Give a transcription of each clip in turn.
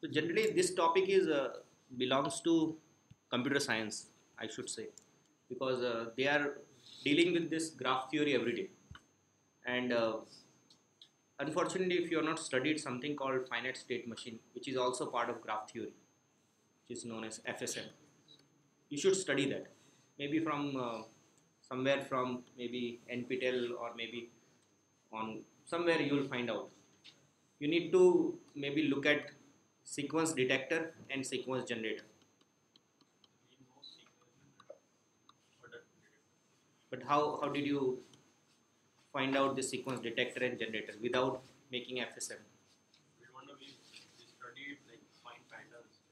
So generally, this topic is uh, belongs to computer science, I should say, because uh, they are dealing with this graph theory every day. And uh, unfortunately, if you have not studied something called finite state machine, which is also part of graph theory, which is known as FSM, you should study that. Maybe from uh, somewhere from maybe NPTEL or maybe on somewhere you will find out. You need to maybe look at sequence detector and sequence generator. But how, how did you find out the sequence detector and generator without making FSM? We want to be we studied like find patterns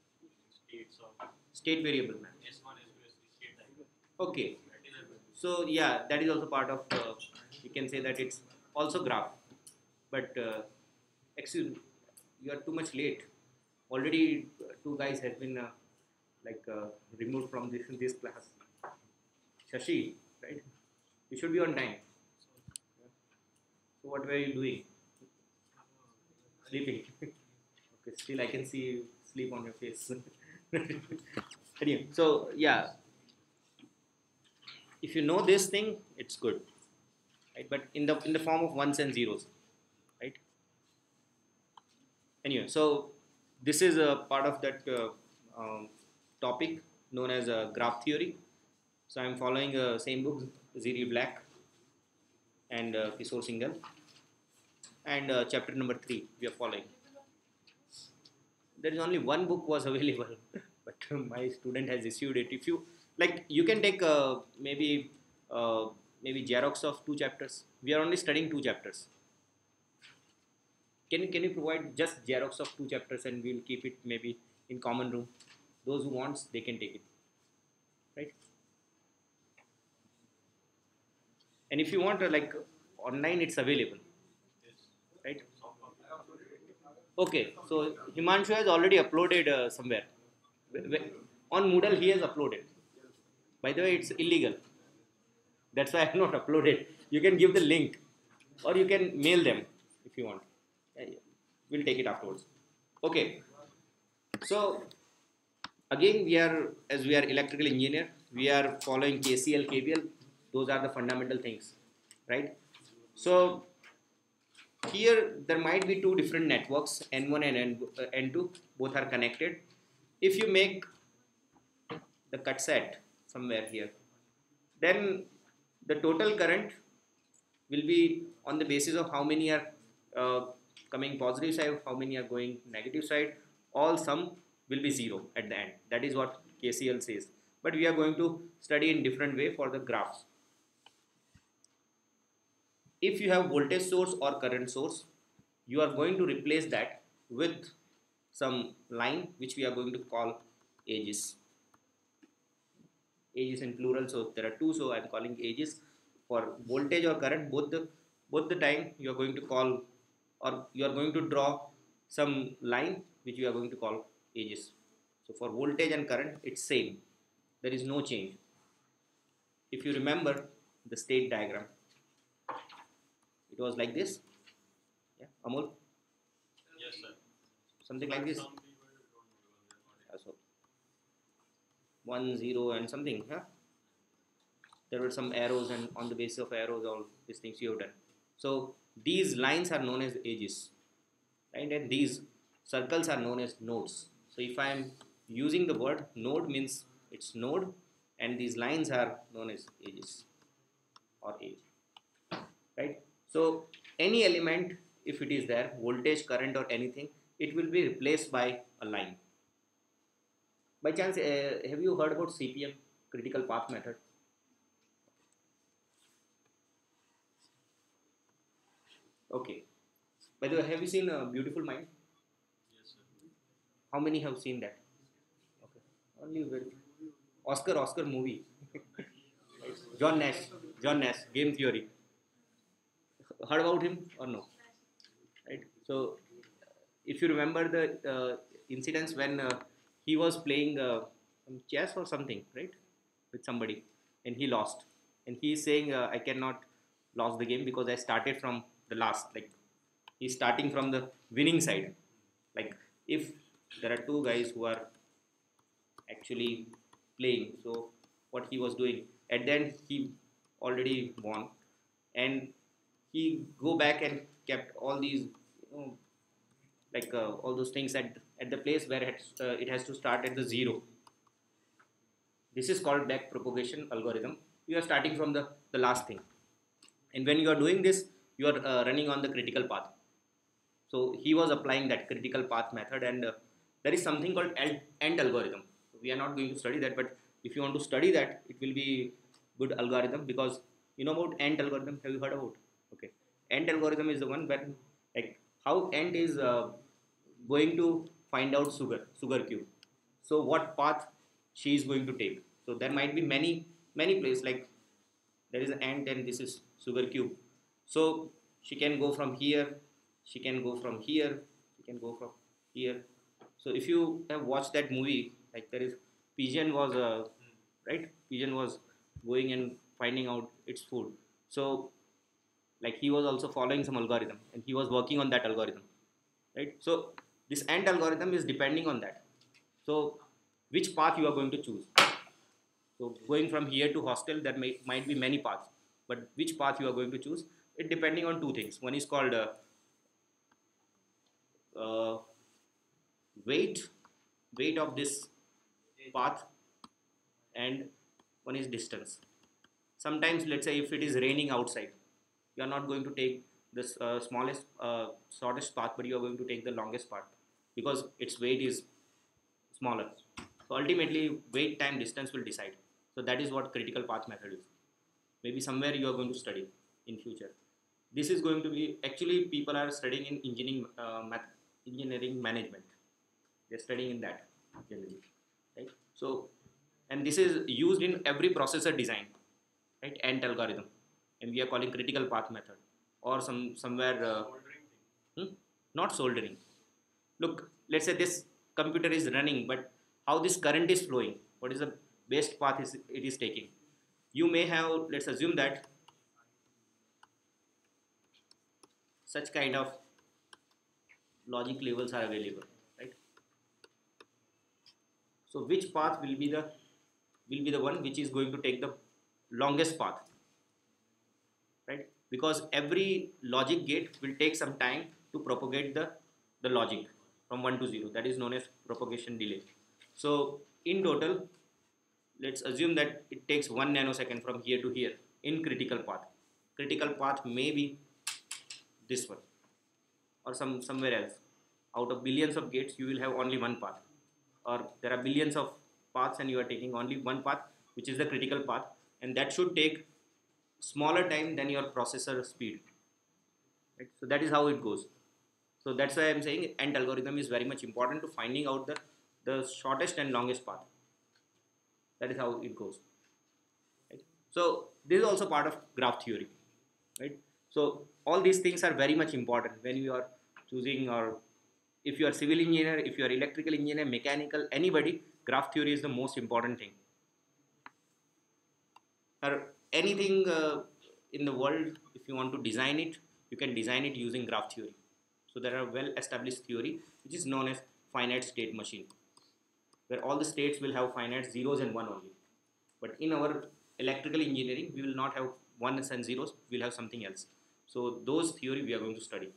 states of State variable man. S1, S2, S3 state diagram. Okay, That is a so yeah, that is also part of. Uh, you can say that it's also graph, but uh, excuse, me, you are too much late. Already, two guys have been uh, like uh, removed from this this class. Shashi, right? You should be on time. So what were you doing? Sleeping. okay, still I can see sleep on your face. anyway, so yeah, if you know this thing, it's good, right? But in the in the form of ones and zeros, right? Anyway, so this is a part of that uh, um, topic known as uh, graph theory. So I'm following uh, same book, Jiri Vlach and uh, Kishore Singhal, and uh, chapter number three we are following. There is only one book was available, but my student has issued it. If you like, you can take uh, maybe uh, maybe xerox of two chapters. We are only studying two chapters. Can you can you provide just xerox of two chapters and we'll keep it maybe in common room. Those who wants they can take it, right? And if you want uh, like online, it's available, right? Okay, so Himanshu has already uploaded uh, somewhere. Wh- wh- On Moodle, he has uploaded. By the way, it's illegal. That's why I have not uploaded. You can give the link or you can mail them if you want. We'll take it afterwards. Okay. So, again, we are, as we are electrical engineer, we are following KCL, KVL. Those are the fundamental things, right? So, here there might be two different networks n1 and N, uh, n2 both are connected if you make the cut set somewhere here then the total current will be on the basis of how many are uh, coming positive side how many are going negative side all sum will be zero at the end. That is what kcl says. But we are going to study in different way for the graphs. If you have voltage source or current source you are going to replace that with some line which we are going to call edges edges in plural so there are two so i'm calling edges for voltage or current both the both the time you are going to call or you are going to draw some line which you are going to call edges. So for voltage and current it's same. There is no change. If you remember the state diagram it was like this. Yeah amol? Yes, sir. something like this. Some people don't know because they're not Yeah, so one zero and something huh? there were some arrows and on the basis of arrows all these things you have done. So these lines are known as edges right? And these circles are known as nodes. So if i am using the word node means it's node and these lines are known as edges or edge right? So any element if it is there voltage current or anything it will be replaced by a line. By chance uh, have you heard about cpm critical path method okay. By the way have you seen a beautiful mind? Yes, sir. how many have seen that? Okay. Only very oscar oscar movie. John nash. John nash game theory. Heard about him or no? Right? So if you remember the uh, incidents when uh, he was playing uh, chess or something right? With somebody and he lost. And he is saying uh, i cannot lose the game because i started from the last like he's starting from the winning side. Like if there are two guys who are actually playing so what he was doing at the end he already won. And he go back and kept all these you know, like uh, all those things at at the place where it, uh, it has to start at the zero. This is called back propagation algorithm. You are starting from the the last thing. And when you are doing this you are uh, running on the critical path. So he was applying that critical path method and uh, there is something called ant algorithm. We are not going to study that but if you want to study that it will be good algorithm because you know about ant algorithm. Have you heard about? Okay. Ant algorithm is the one where like how end is uh, going to find out sugar sugar cube. So what path she is going to take. So there might be many many places like there is an ant and this is sugar cube so she can go from here she can go from here she can go from here. So if you have watched that movie like there is pigeon was uh, right? Pigeon was going and finding out its food. So like he was also following some algorithm and he was working on that algorithm right? So this ant algorithm is depending on that. So which path you are going to choose? So going from here to hostel there may, might be many paths but which path you are going to choose it depending on two things. One is called uh, uh, weight weight of this path and one is distance. Sometimes let's say if it is raining outside you are not going to take the uh, smallest uh, shortest path but you are going to take the longest path because its weight is smaller. So ultimately weight time distance will decide. So that is what critical path method is. Maybe somewhere you are going to study in future this is going to be actually people are studying in engineering uh, math, engineering management. They're studying in that generally right? So and this is used in every processor design right ant algorithm. And we are calling critical path method or some somewhere uh, Soldering hmm? not soldering. Look let's say this computer is running but how this current is flowing? What is the best path is it is taking? You may have let's assume that such kind of logic levels are available right? So which path will be the will be the one which is going to take the longest path right? Because every logic gate will take some time to propagate the the logic from 1 to 0 that is known as propagation delay. So in total let's assume that it takes 1 nanosecond from here to here in critical path. Critical path may be this one or some somewhere else. Out of billions of gates you will have only one path. Or there are billions of paths and you are taking only one path which is the critical path and that should take smaller time than your processor speed. Right? So that is how it goes. So that's why i'm saying ant algorithm is very much important to finding out the the shortest and longest path. That is how it goes. Right? So this is also part of graph theory. Right so all these things are very much important. When you are choosing or if you are civil engineer if you are electrical engineer mechanical anybody graph theory is the most important thing. Or anything uh, in the world if you want to design it you can design it using graph theory. So there are well established theory which is known as finite state machine where all the states will have finite zeros and one only. But in our electrical engineering we will not have ones and zeros we'll have something else so those theory we are going to study.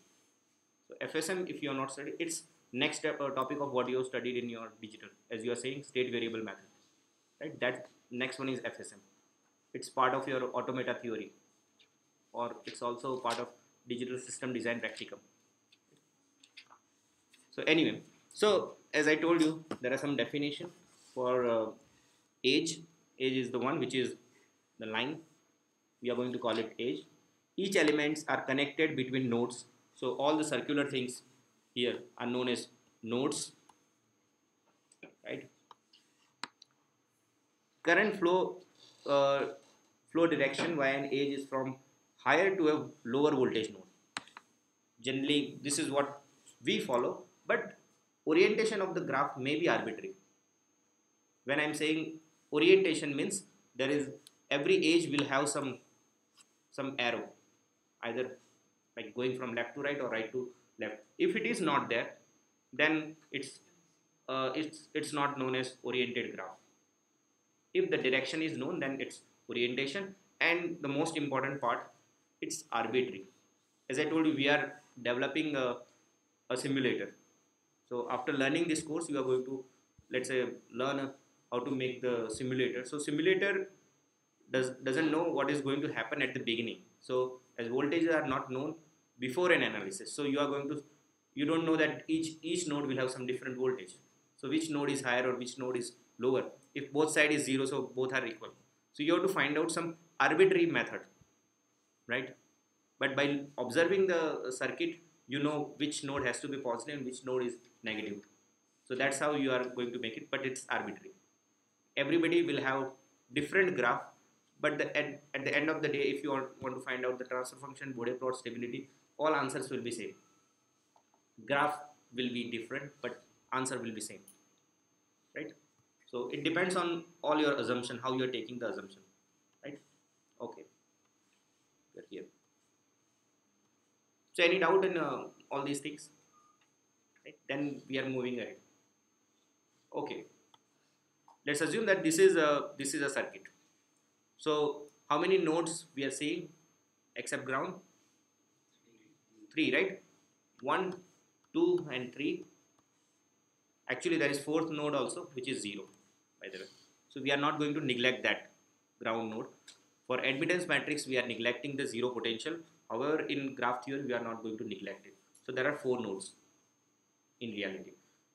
So fsm if you are not studying it's next step, uh, topic of what you have studied in your digital. As you are saying state variable method right? That next one is fsm it's part of your automata theory or it's also part of digital system design practicum. So anyway so as i told you there are some definition for uh, edge. Edge is the one which is the line. We are going to call it edge each elements are connected between nodes. So all the circular things here are known as nodes. Right? Current flow uh, flow direction via an edge is from higher to a lower voltage node. Generally this is what we follow but orientation of the graph may be arbitrary. When i'm saying orientation means there is every edge will have some some arrow either like going from left to right or right to left if it is not there then it's uh, it's it's not known as oriented graph. If the direction is known, then it's orientation, and the most important part, it's arbitrary. As I told you, we are developing a, a simulator. So after learning this course, you are going to let's say learn how to make the simulator. So simulator does doesn't know what is going to happen at the beginning. So as voltages are not known before an analysis, so you are going to you don't know that each each node will have some different voltage. So which node is higher or which node is lower? If both side is zero, so both are equal. So you have to find out some arbitrary method, right? But by observing the circuit, you know which node has to be positive and which node is negative. So that's how you are going to make it, but it's arbitrary. Everybody will have different graph, but the, at, at the end of the day, if you want, want to find out the transfer function, Bode plot stability, all answers will be same. Graph will be different, but answer will be same, right? So it depends on all your assumption, how you are taking the assumption, right? Okay, we're here. So any doubt in uh, all these things? Right? Then we are moving ahead. Okay. Let's assume that this is a this is a circuit. So how many nodes we are seeing except ground? Three, right? One, two, and three. Actually, there is fourth node also, which is zero, by the way. So we are not going to neglect that ground node. For admittance matrix, we are neglecting the zero potential. However, in graph theory, we are not going to neglect it. So there are four nodes in reality.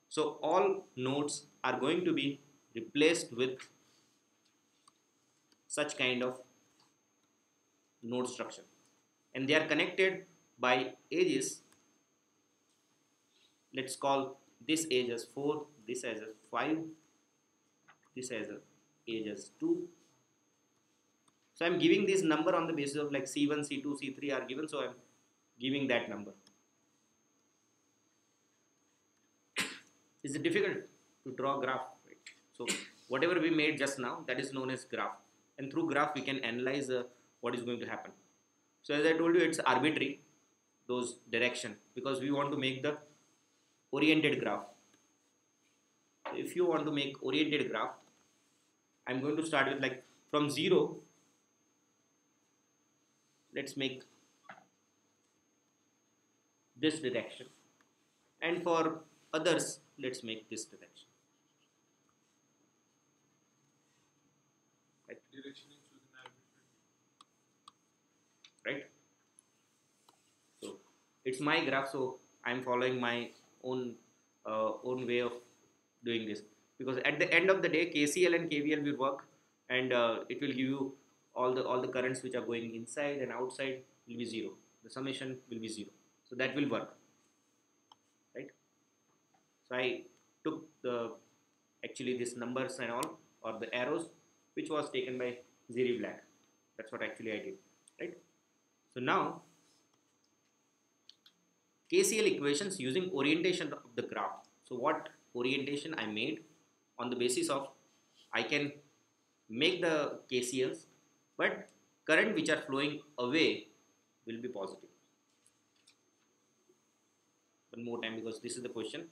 So all nodes are going to be replaced with such kind of node structure. And they are connected by edges. Let's call this edge as 4 this as a 5 this as edge as 2 so i'm giving this number on the basis of like c1 c2 c3 are given. So i'm giving that number. Is it difficult to draw graph? Right? so whatever we made just now that is known as graph and through graph we can analyze uh, what is going to happen. So as i told you it's arbitrary those direction because we want to make the oriented graph. If you want to make oriented graph i'm going to start with like from 0 let's make this direction. And for others let's make this direction Direction right? So it's my graph so i'm following my own uh, own way of doing this. Because at the end of the day kcl and kvl will work and uh, it will give you all the all the currents which are going inside and outside will be zero. The summation will be zero. So that will work. Right? So i took the actually these numbers and all or the arrows which was taken by Jiri Vlach. That's what actually i did. Right so now KCL equations using orientation of the graph. So what orientation I made on the basis of I can make the KCLs but current which are flowing away will be positive. One more time because this is the question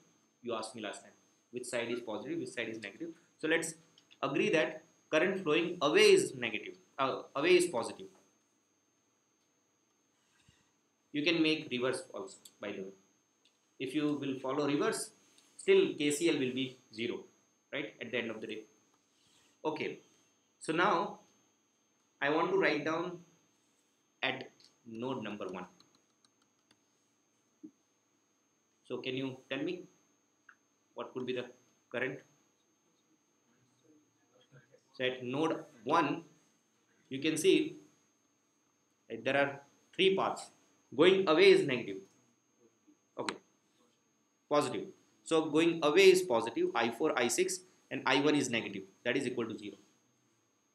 you asked me last time. Which side is positive, which side is negative. So let's agree that current flowing away is negative, uh, away is positive you can make reverse also by the way. If you will follow reverse still kcl will be zero right at the end of the day. Okay. So now i want to write down at node number one. So can you tell me what could be the current? So at node 1 you can see there are three paths going away is negative. Okay. Positive. So going away is positive. I4 i6 and i1 is negative. That is equal to 0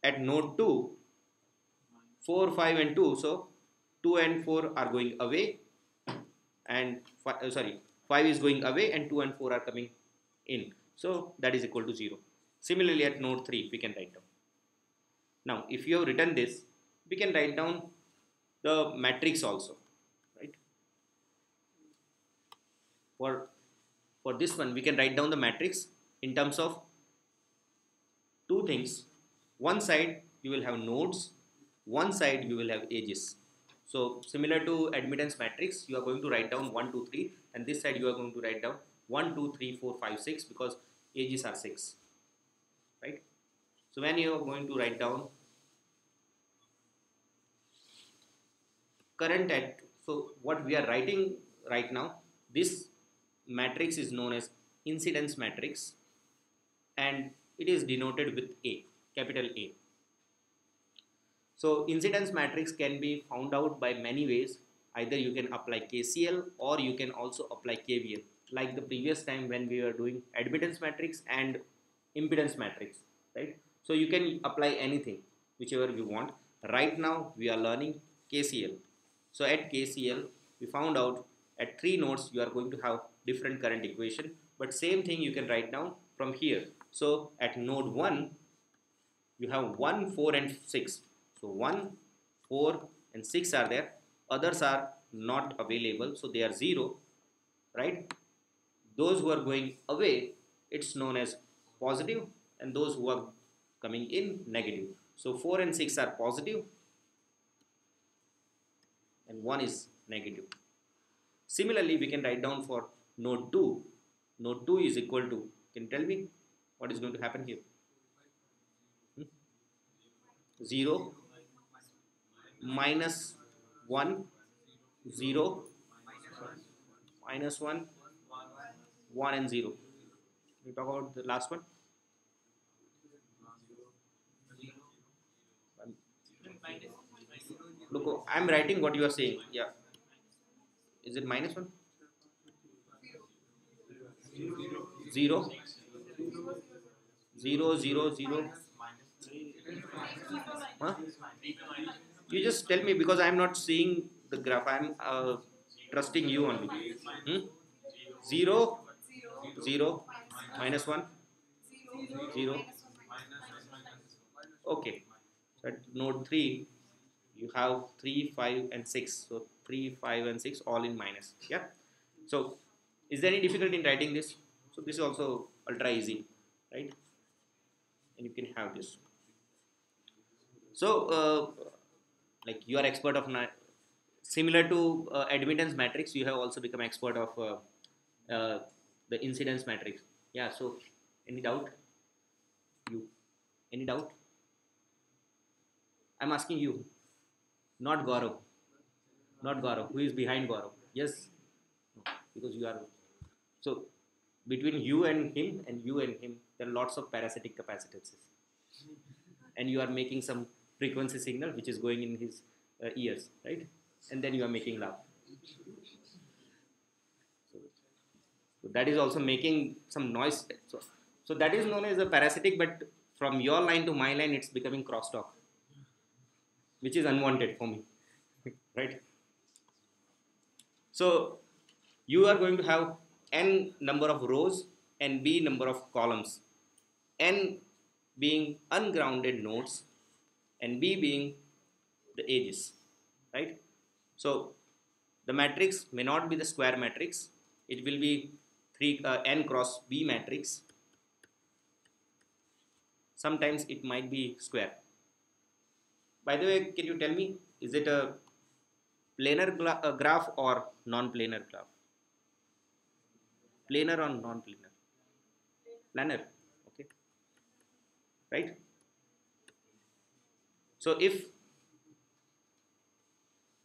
at node 2 4 5 and 2 so 2 and 4 are going away and fi- uh, sorry 5 is going away and 2 and 4 are coming in. So that is equal to 0 similarly at node 3 we can write down. Now if you have written this we can write down the matrix also right for for this one we can write down the matrix in terms of two things. One side you will have nodes, one side you will have edges. So similar to admittance matrix, you are going to write down 1, 2, 3 and this side you are going to write down 1, 2, 3, 4, 5, 6 because edges are 6. Right? So when you are going to write down current at so what we are writing right now this matrix is known as incidence matrix and it is denoted with A capital A. So incidence matrix can be found out by many ways. Either you can apply KCL or you can also apply KVL like the previous time when we were doing admittance matrix and impedance matrix right? So you can apply anything whichever you want. Right now we are learning KCL so at KCL, we found out at three nodes you are going to have different current equation, but same thing you can write down from here. So at node 1, you have 1, 4 and 6. So 1, 4 and 6 are there. Others are not available, so they are 0, right? Those who are going away, it's known as positive and those who are coming in negative. So 4 and 6 are positive and 1 is negative. Similarly, we can write down for node 2. Node 2 is equal to, can you tell me what is going to happen here? Hmm? 0, minus 1, 0, minus 1, 1 and 0. We talk about the last one. Look, I'm writing what you are saying. Yeah. Is it minus 1? 0. 0, 0, 0. Huh? You just tell me because I'm not seeing the graph. I'm uh, trusting you only. Hmm? 0, 0, minus 1, 0. Okay. At node 3, you have 3 5 and 6 so 3 5 and 6 all in minus yeah so is there any difficulty in writing this so this is also ultra easy right and you can have this so uh, like you are expert of similar to uh, admittance matrix you have also become expert of uh, uh the incidence matrix yeah so any doubt you any doubt i'm asking you not Gaurav. Not Gaurav. Who is behind Gaurav? Yes. Because you are. So, between you and him and you and him, there are lots of parasitic capacitances. And you are making some frequency signal which is going in his uh, ears, right? And then you are making laugh. So, so that is also making some noise. So, so that is known as a parasitic, but from your line to my line, it's becoming crosstalk which is unwanted for me right so you are going to have n number of rows and b number of columns. N being ungrounded nodes and b being the edges right? So the matrix may not be the square matrix. It will be 3 uh, n cross b matrix. Sometimes it might be square. By the way, can you tell me, is it a planar uh, graph or non-planar graph? Planar or non-planar? Planar, okay. Right? So if,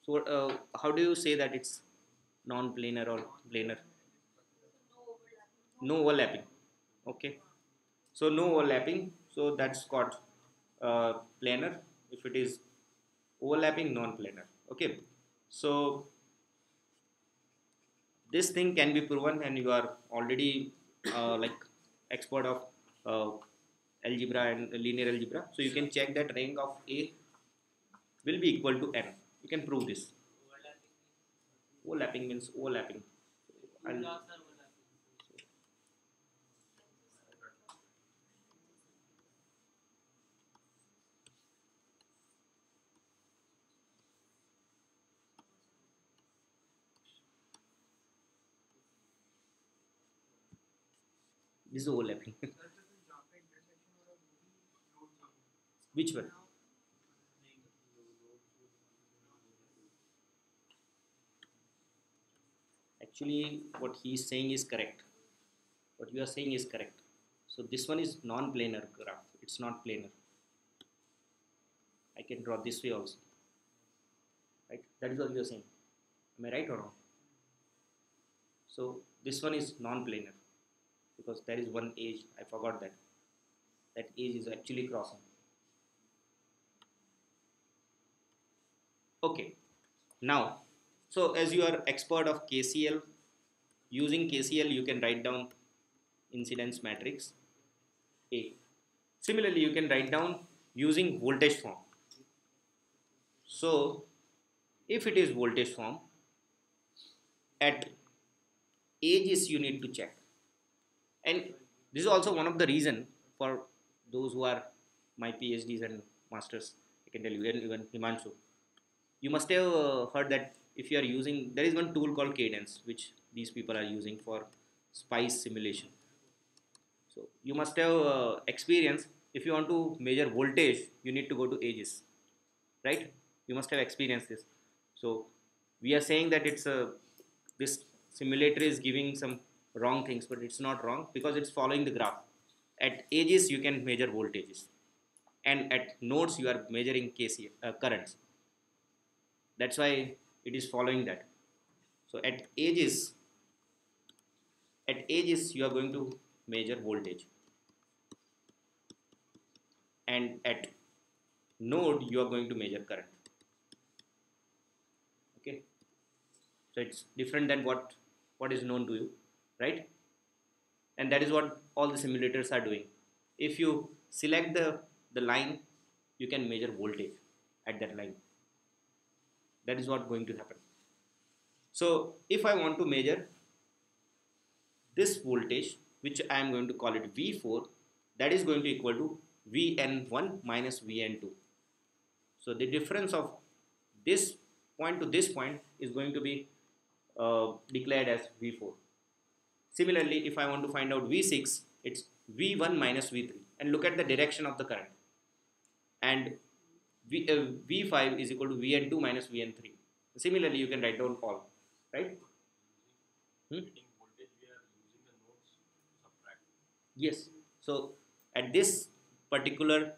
so uh, how do you say that it's non-planar or planar? No overlapping, okay. So no overlapping, so that's called uh, planar if it is overlapping non-planar okay so this thing can be proven and you are already uh, like expert of uh, algebra and linear algebra. So you can check that rank of a will be equal to n. You can prove this. Overlapping means overlapping This is overlapping. Which one? Actually, what he is saying is correct. What you are saying is correct. So this one is non-planar graph. It's not planar. I can draw this way also. Right? That is what you are saying. Am I right or wrong? So this one is non-planar because there is one edge. I forgot that. That edge is actually crossing. Okay. Now, so as you are expert of KCL, using KCL you can write down incidence matrix A. Similarly, you can write down using voltage form. So, if it is voltage form, at edges you need to check. And this is also one of the reason for those who are my PhDs and masters. I can tell you, even, even Himanshu. You must have uh, heard that if you are using, there is one tool called Cadence, which these people are using for spice simulation. So you must have uh, experience. If you want to measure voltage, you need to go to edges, right? You must have experienced this. So we are saying that it's a this simulator is giving some wrong things, but it's not wrong because it's following the graph. At edges you can measure voltages, and at nodes you are measuring KC uh, currents. That's why it is following that. So at edges, at edges you are going to measure voltage, and at node you are going to measure current. Okay, so it's different than what what is known to you, right? And that is what all the simulators are doing. If you select the the line, you can measure voltage at that line that is what going to happen so if I want to measure this voltage which I am going to call it V4 that is going to equal to Vn1 minus Vn2 so the difference of this point to this point is going to be uh, declared as V4 similarly if I want to find out V6 it's V1 minus V3 and look at the direction of the current and v, uh, V5 is equal to Vn2 minus Vn3. Similarly, you can write down all, right? Hmm? Yes. So at this particular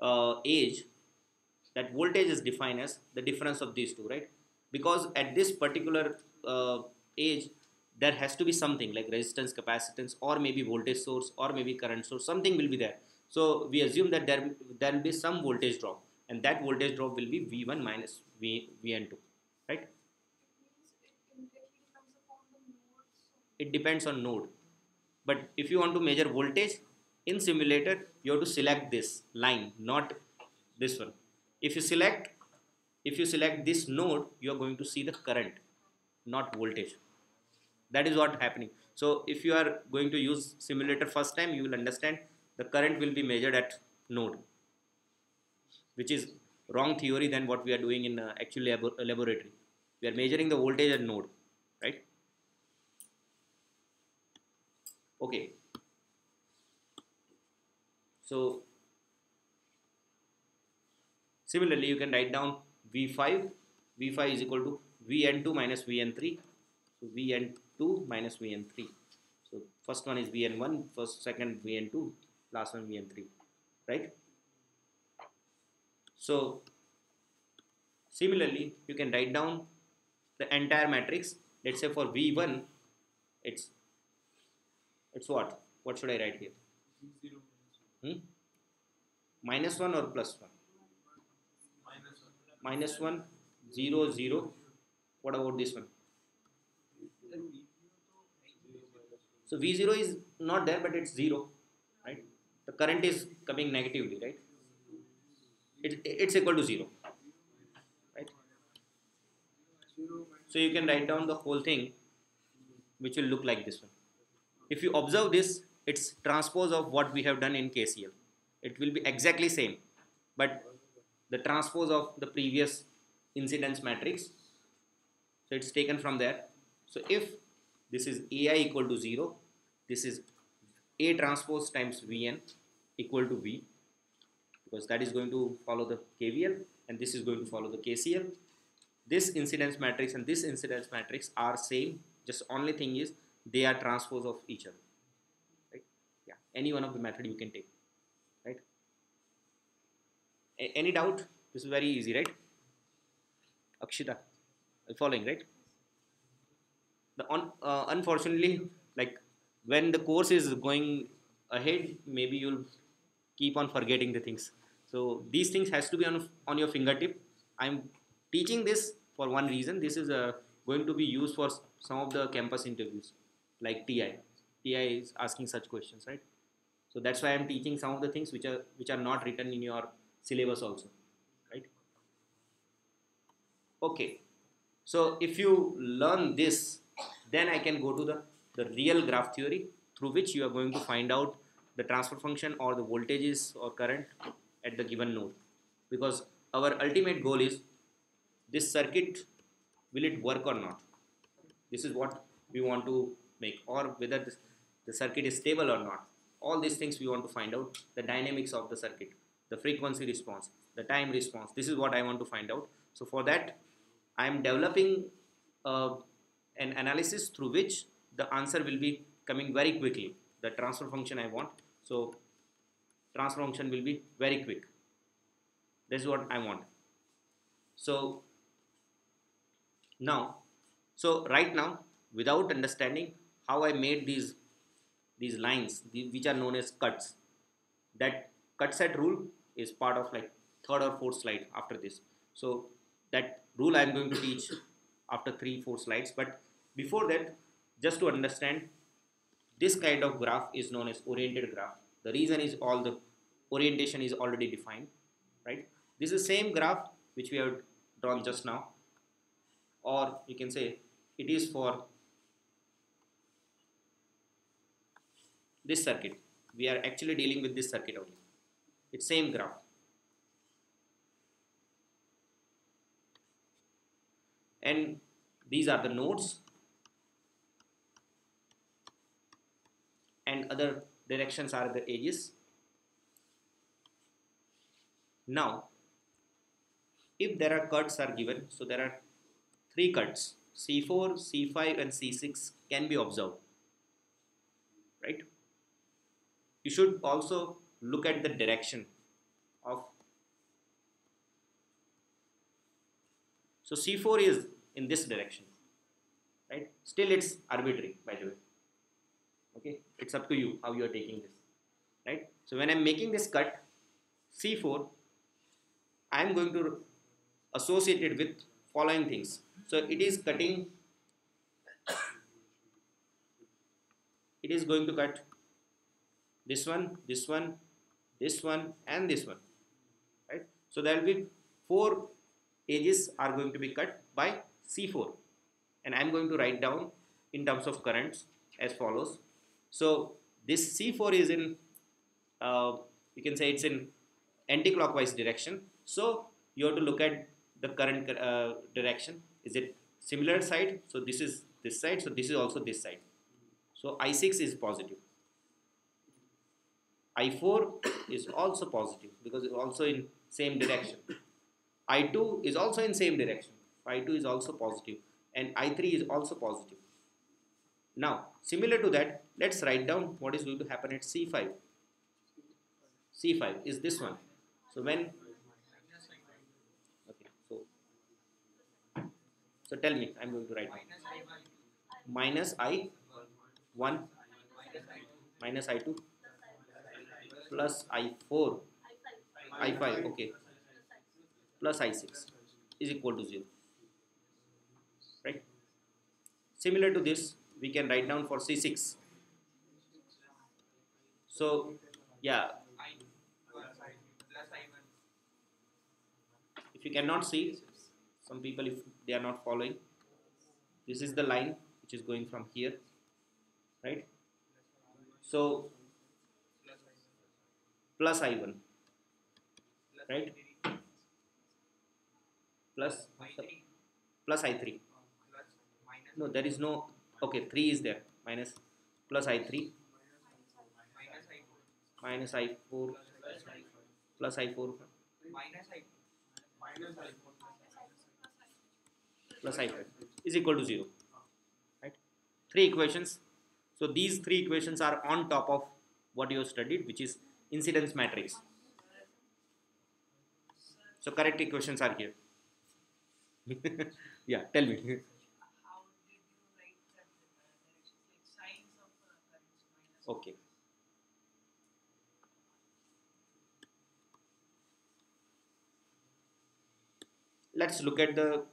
uh, edge, that voltage is defined as the difference of these two, right? Because at this particular uh, edge, there has to be something like resistance, capacitance, or maybe voltage source, or maybe current source. Something will be there. So we assume that there there will be some voltage drop and that voltage drop will be V1 minus v, Vn2, right? It depends on node. But if you want to measure voltage in simulator, you have to select this line, not this one. If you select, if you select this node, you are going to see the current, not voltage. That is what happening. So if you are going to use simulator first time, you will understand the current will be measured at node which is wrong theory than what we are doing in uh, actual labo laboratory. We are measuring the voltage at node, right? Okay. So similarly, you can write down V5. V5 is equal to Vn2 minus Vn3. So Vn2 minus Vn3. So first one is Vn1, first second Vn2, last one Vn3, right? So similarly, you can write down the entire matrix. Let's say for V1, it's it's what? What should I write here? Hmm? Minus 1 or plus 1? Minus 1, 0, 0. What about this one? So V0 is not there, but it's 0, right? The current is coming negatively, right? it, it's equal to 0 right so you can write down the whole thing which will look like this one if you observe this it's transpose of what we have done in KCL it will be exactly same but the transpose of the previous incidence matrix so it's taken from there so if this is ai equal to 0 this is A transpose times Vn equal to V because that is going to follow the KVL and this is going to follow the KCL. This incidence matrix and this incidence matrix are same. Just only thing is they are transpose of each other. Right? Yeah. Any one of the method you can take. Right? A- any doubt? This is very easy, right? Akshita, following, right? The un- uh, unfortunately, like when the course is going ahead, maybe you'll keep on forgetting the things. So these things has to be on on your fingertip. I'm teaching this for one reason. This is uh, going to be used for some of the campus interviews, like TI. TI is asking such questions, right? So that's why I'm teaching some of the things which are which are not written in your syllabus also, right? Okay. So if you learn this, then I can go to the, the real graph theory through which you are going to find out the transfer function or the voltages or current at the given node. Because our ultimate goal is this circuit, will it work or not? This is what we want to make or whether this, the circuit is stable or not. All these things we want to find out, the dynamics of the circuit, the frequency response, the time response. This is what I want to find out. So for that, I am developing uh, an analysis through which the answer will be coming very quickly. The transfer function I want. So transfer function will be very quick. this is what I want. So now, so right now, without understanding how I made these these lines, which are known as cuts, that cut set rule is part of like third or fourth slide after this. So that rule I'm going to teach after three, four slides. But before that, just to understand, this kind of graph is known as oriented graph. The reason is all the orientation is already defined, right? This is the same graph which we have drawn just now, or you can say it is for this circuit. We are actually dealing with this circuit only. It's same graph. and these are the nodes and other directions are the edges now if there are cuts are given so there are three cuts c4 c5 and c6 can be observed right you should also look at the direction of So C4 is in this direction, right? Still it's arbitrary, by the way. Okay, it's up to you how you are taking this, right? So when I'm making this cut, C4, I'm going to associate it with following things. So it is cutting, it is going to cut this one, this one, this one, and this one, right? So there will be four edges are going to be cut by C4 and I'm going to write down in terms of currents as follows. So this C4 is in, uh, you can say it's in anti-clockwise direction. So you have to look at the current uh, direction. Is it similar side? So this is this side. So this is also this side. So I6 is positive. I4 is also positive because it's also in same direction. I2 is also in same direction. I2 is also positive and I3 is also positive. Now, similar to that, let's write down what is going to happen at C5. C5 is this one. So when okay, so so tell me, I'm going to write down. Minus I one minus I2 plus I4 I5 okay. Plus I6 is equal to 0 right? Similar to this we can write down for C6 so yeah. If you cannot see some people if they are not following this is the line which is going from here right? So plus I1 right? Plus plus I3 no there is no okay 3 is there minus plus I3 minus i4 plus i4 minus I minus I4 plus i5 is equal to 0 right? Three equations. So these three equations are on top of what you have studied which is incidence matrix. So correct equations are here. Yeah tell me. How did you write that uh, directions like signs of uh, currents minus okay let's look at the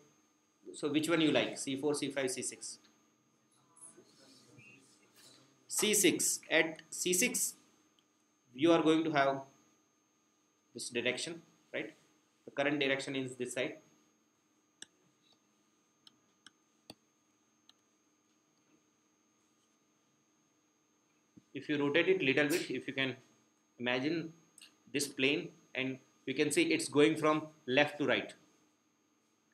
so which one you like? C4 c5 c6 c6 at c6 you are going to have this direction right? The current direction is this side. If you rotate it little bit if you can imagine this plane and you can see it's going from left to right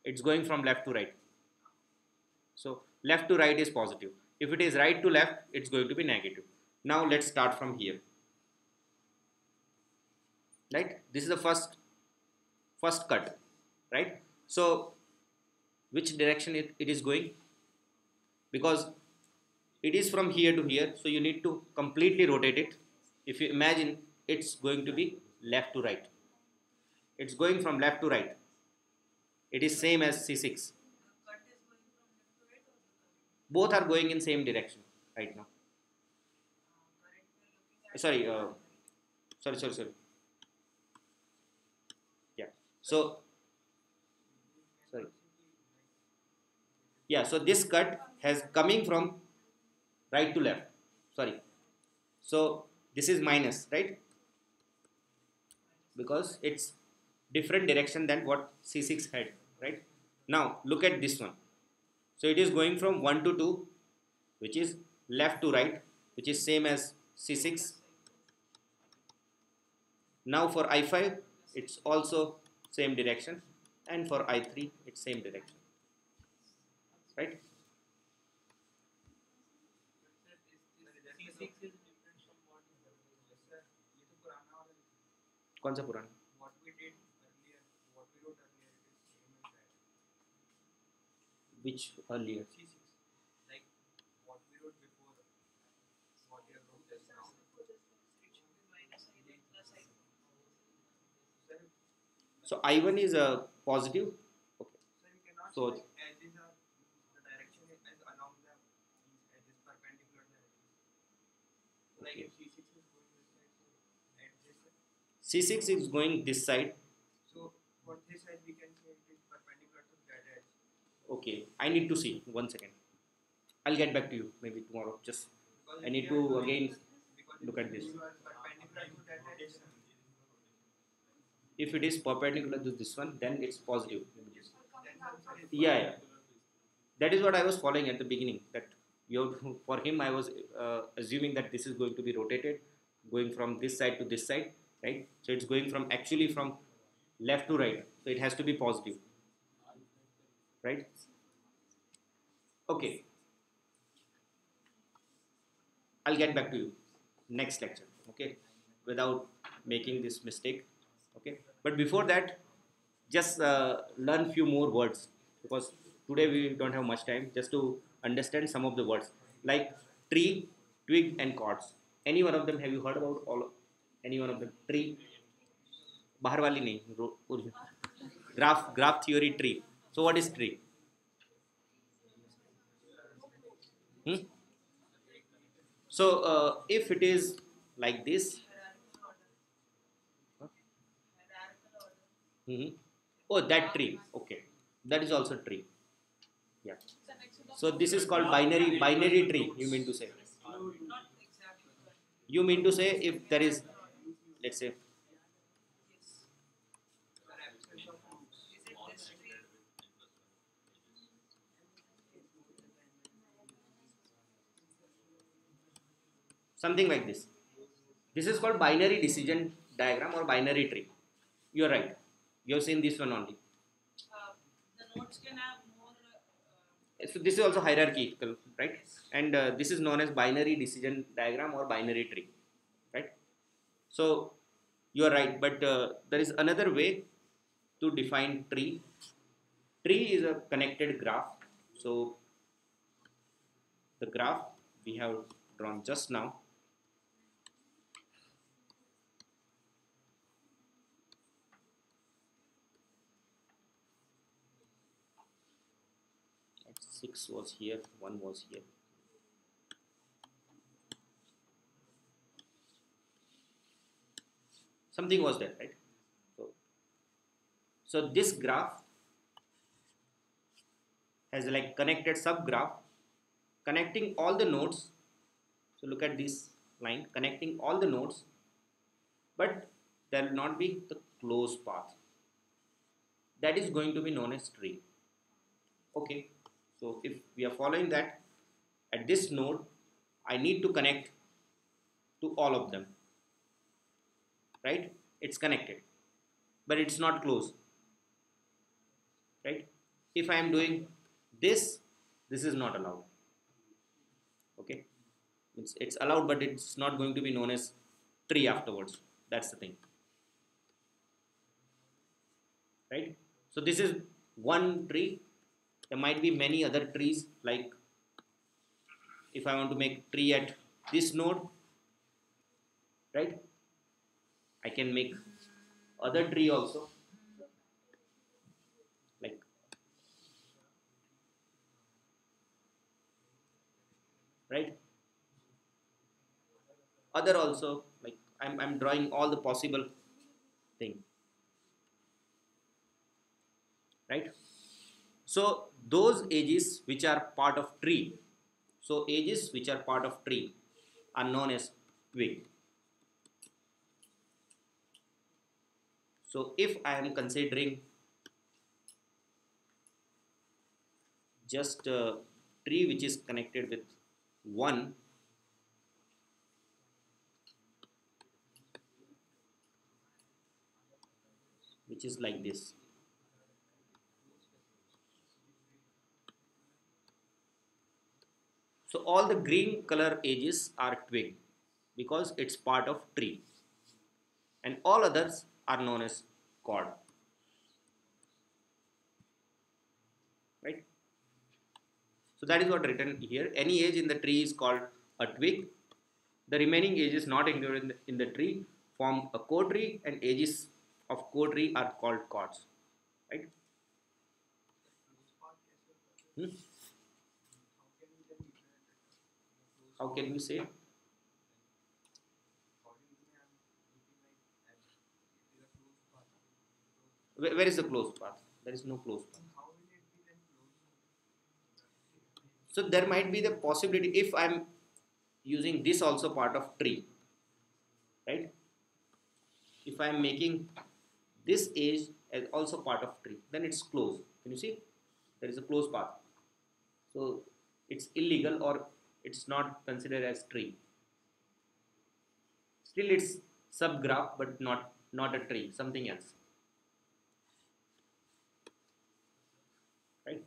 it's going from left to right. So left to right is positive. If it is right to left it's going to be negative. Now let's start from here. Right? This is the first first cut. Right? So which direction it, it is going? Because it is from here to here so you need to completely rotate it. If you imagine it's going to be left to right. It's going from left to right it is same as c6 the cut is going from left to right or the current, both are going in same direction right now. Uh, sorry uh, sorry sorry sorry. Yeah. So sorry. Yeah so this cut has coming from right to left. Sorry. So this is minus right? Because it's different direction than what c6 had right now look at this one so it is going from 1 to 2 which is left to right which is same as c6 now for i5 it's also same direction and for i3 it's same direction right C6 is different from what yes sir ये तो पुराना वाला कौन सा पुराना the earlier? So if C6 is a positive. side so edges c6 is going this side so for this side we can say it is perpendicular to that edge okay i need to see. One second. I'll get back to you maybe tomorrow. Just i need to again look at this. if it is perpendicular to this one then it's positive. Yeah, yeah. that is what i was following at the beginning that to, for him i was uh, assuming that this is going to be rotated going from this side to this side right? So it's going from actually from left to right. So it has to be positive right? Okay. I'll get back to you next lecture okay? Without making this mistake okay? But before that just uh, learn few more words because today we don't have much time just to understand some of the words. Like tree twig and chords. Any one of them have you heard about all any one of them? Tree. Bahar wali nahi graph graph theory tree so what is tree? Hmm? so uh, if it is like this Huh? order hmm? Oh that tree. Okay. That is also tree. Yeah. So this is called binary binary tree you mean to say? You mean to say if there is let's say yes for absence of roots. is it this tree something like this. This is called binary decision diagram or binary tree. You're right. You have seen this one only. Uh, the nodes can have more uh, so this is also hierarchical right? And uh, this is known as binary decision diagram or binary tree right? So you are right but uh, there is another way to define tree. Tree is a connected graph. So the graph we have drawn just now six was here one was here. Something was there right? So so this graph has like connected subgraph connecting all the nodes. So look at this line connecting all the nodes but there will not be the closed path. That is going to be known as tree okay so if we are following that at this node I need to connect to all of them right? It's connected but it's not closed right? If I am doing this this is not allowed okay? It's, it's allowed but it's not going to be known as tree afterwards. That's the thing right? So this is one tree there might be many other trees like if I want to make tree at this node right? I can make other tree also. Like right? Other also like I'm, I'm drawing all the possible thing. Right? So those edges which are part of tree. So edges which are part of tree are known as twig. So if I am considering just a tree which is connected with one which is like this all the green color edges are twig because it's part of tree. And all others are known as chord right? So that is what written here. Any edge in the tree is called a twig. The remaining edges not included in the, in the tree form a cotree and edges of cotree are called chords right? Hmm? How can we say? Where, where is the closed path? There is no closed path. So there might be the possibility if i'm using this also part of tree right? If i'm making this edge as also part of tree then it's closed. Can you see? There is a closed path. So it's illegal or it's not considered as tree. Still it's subgraph but not not a tree something else. Right?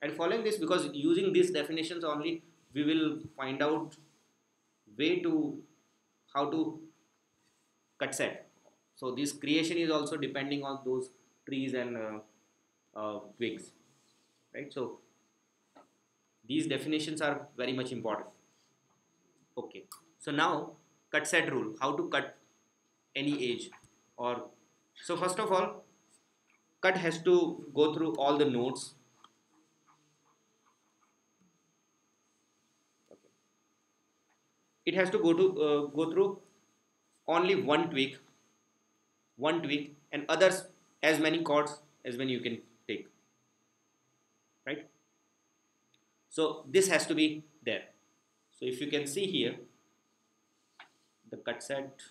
And following this because using these definitions only we will find out way to how to cut set. So this creation is also depending on those trees and uh, uh, twigs. Right? So these definitions are very much important. Okay. So now cut set rule. How to cut any edge or so first of all cut has to go through all the nodes. Okay. it has to go to uh, go through only one twig one twig and others as many chords as many you can take. Right so this has to be there. So if you can see here the cut set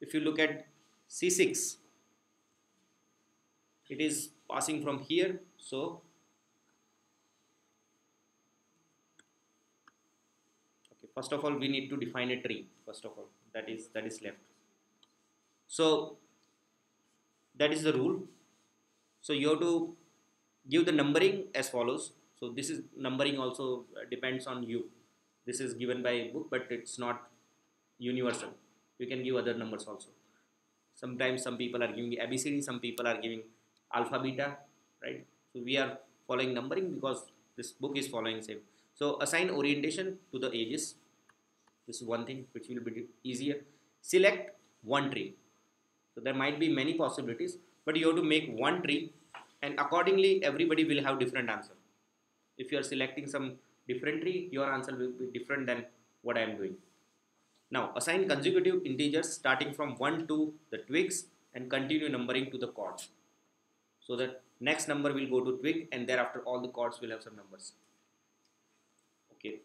if you look at C6 it is passing from here. So okay first of all we need to define a tree first of all. That is that is left. So that is the rule. So you have to give the numbering as follows so this is numbering also uh, depends on you. This is given by book but it's not universal. You can give other numbers also. Sometimes some people are giving abcd some people are giving alpha beta right? So we are following numbering because this book is following same. So assign orientation to the edges. This is one thing which will be easier. Select one tree. So there might be many possibilities but you have to make one tree and accordingly everybody will have different answer if you are selecting some different tree your answer will be different than what i am doing. Now assign consecutive integers starting from 1 to the twigs and continue numbering to the chords so that next number will go to twig and thereafter all the chords will have some numbers. Okay.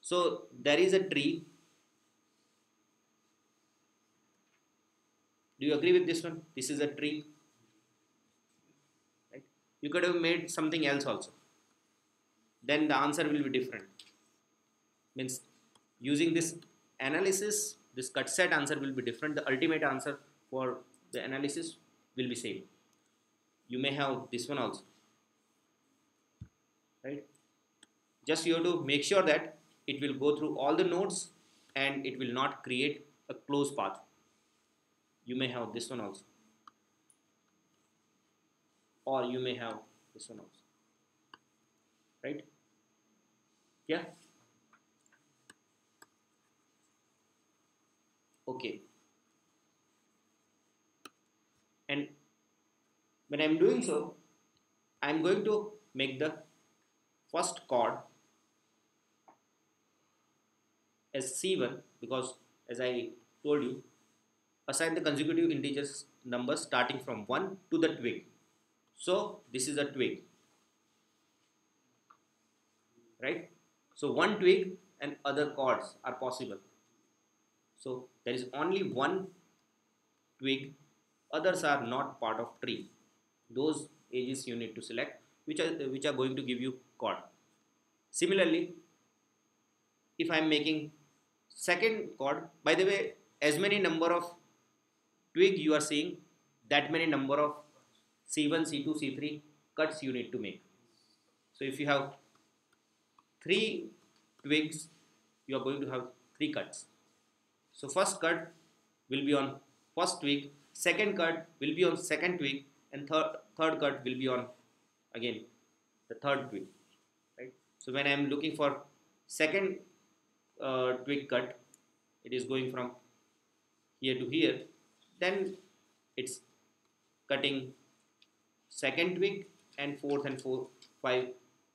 So there is a tree. Do you agree with this one? This is a tree you could have made something else also. Then the answer will be different. Means using this analysis this cut set answer will be different. The ultimate answer for the analysis will be same. You may have this one also. Right? Just you have to make sure that it will go through all the nodes and it will not create a closed path. You may have this one also or you may have this one also. Right? Yeah? Okay. And when I'm doing so I'm going to make the first chord as C1 because as I told you assign the consecutive integers numbers starting from 1 to the twig so this is a twig. Right? So one twig and other chords are possible. So there is only one twig. Others are not part of tree. Those edges you need to select which are which are going to give you chord. Similarly if i am making second chord by the way as many number of twig you are seeing that many number of c1 c2 c3 cuts you need to make. So if you have three twigs you are going to have three cuts. So first cut will be on first twig second cut will be on second twig and third third cut will be on again the third twig right? So when i am looking for second uh, twig cut it is going from here to here then it's cutting second twig and fourth and four five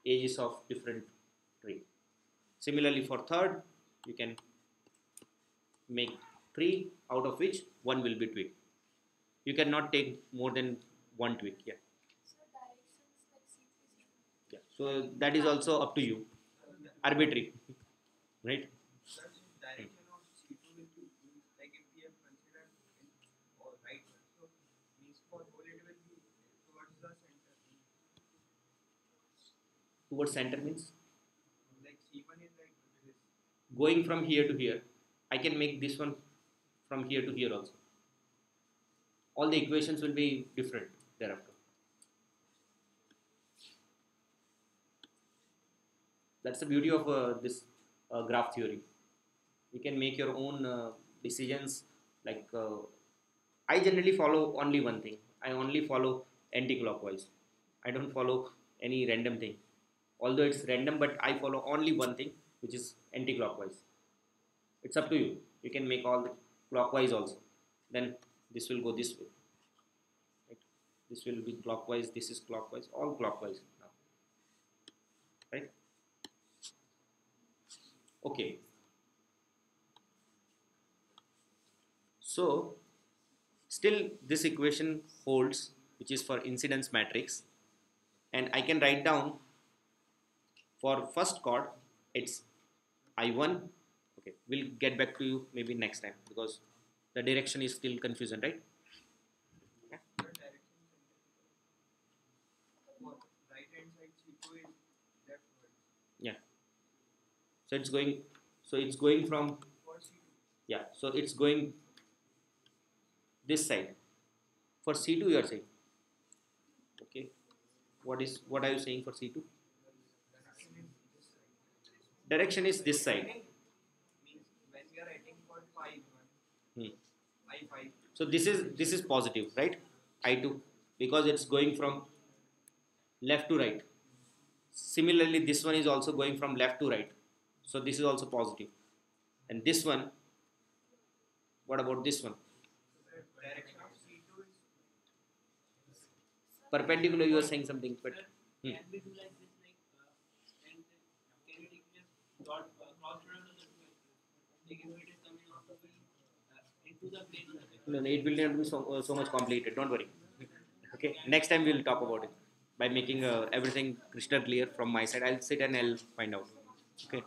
edges of different tree. Similarly for third you can make three out of which one will be twig. You cannot take more than one twig yeah. So directions like C3, C2. yeah so that is also up to you. Arbitrary right Sir, this direction of C2 will be means like if we have considered in or right one, so means for whole it will be towards the center. Towards center means? Going from here to here. I can make this one from here to here also. All the equations will be different thereafter. That's the beauty of uh, this uh, graph theory. You can make your own uh, decisions like uh, i generally follow only one thing. I only follow anti-clockwise. I don't follow any random thing although it's random but i follow only one thing which is anti-clockwise. It's up to you. You can make all the clockwise also. Then this will go this way. Right? This will be clockwise this is clockwise all clockwise now. Right? Okay. So still this equation holds which is for incidence matrix. And I can write down for first chord it's I1 okay we'll get back to you maybe next time because the direction is still confusion right? What direction center? For right hand side C2 is leftwards. yeah. So it's going so it's going from yeah so it's going this side. For C2 you are saying. Okay. What is what are you saying for C2 direction is this side. Hmm. So this is this is positive, right? I2 because it's going from left to right. Similarly, this one is also going from left to right. So this is also positive. And this one, what about this one? Perpendicular, you are saying something, but. Hmm. No, it will not be so, uh, so much complicated. Don't worry. Okay, next time we'll talk about it by making uh, everything crystal clear from my side. I'll sit and I'll find out. Okay.